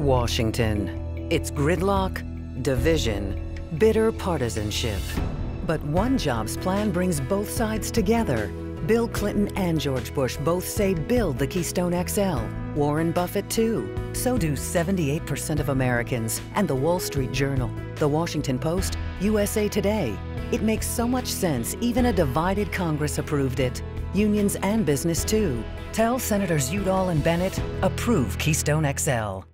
Washington. It's gridlock, division, bitter partisanship. But one jobs plan brings both sides together. Bill Clinton and George Bush both say build the Keystone XL. Warren Buffett, too. So do 78% of Americans and the Wall Street Journal, the Washington Post, USA Today. It makes so much sense, even a divided Congress approved it. Unions and business, too. Tell Senators Udall and Bennet, approve Keystone XL.